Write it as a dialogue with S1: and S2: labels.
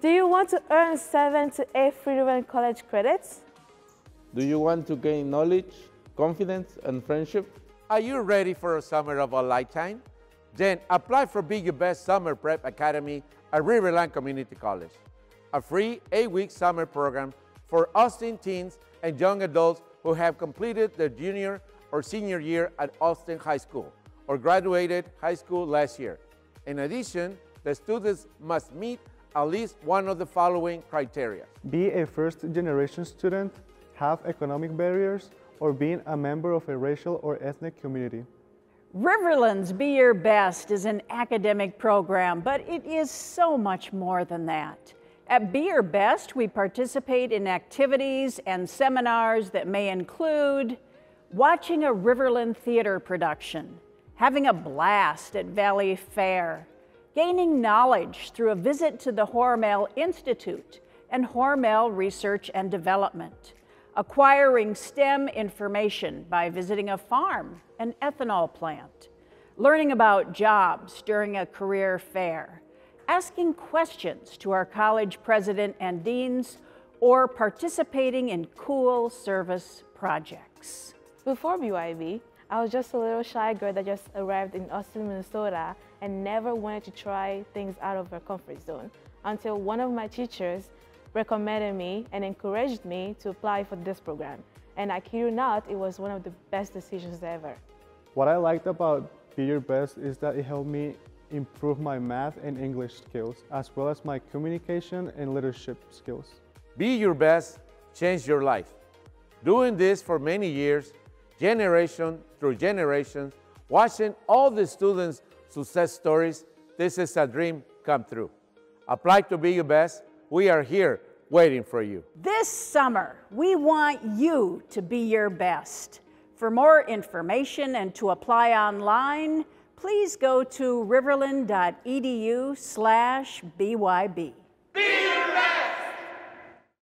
S1: Do you want to earn seven to eight free Riverland College credits?
S2: Do you want to gain knowledge, confidence, and friendship?
S3: Are you ready for a summer of a lifetime? Then apply for Be Your Best Summer Prep Academy at Riverland Community College, a free eight-week summer program for Austin teens and young adults who have completed their junior or senior year at Austin High School or graduated high school last year. In addition, the students must meet at least one of the following criteria.
S4: Be a first-generation student, have economic barriers, or being a member of a racial or ethnic community.
S5: Riverland's Be Your Best is an academic program, but it is so much more than that. At Be Your Best, we participate in activities and seminars that may include watching a Riverland theater production, having a blast at Valleyfair, gaining knowledge through a visit to the Hormel Institute and Hormel Research and Development, acquiring STEM information by visiting a farm, an ethanol plant, learning about jobs during a career fair, asking questions to our college president and deans, or participating in cool service projects.
S1: Before BYB, I was just a little shy girl that just arrived in Austin, Minnesota and never wanted to try things out of her comfort zone until one of my teachers recommended me and encouraged me to apply for this program. And I kid you not, it was one of the best decisions ever.
S4: What I liked about Be Your Best is that it helped me improve my math and English skills, as well as my communication and leadership skills.
S3: Be Your Best, change your life. Doing this for many years, generation through generation, watching all the students' success stories, this is a dream come true. Apply to Be Your Best. We are here waiting for you.
S5: This summer, we want you to be your best. For more information and to apply online, please go to riverland.edu slash BYB.